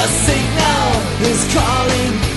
The signal is calling,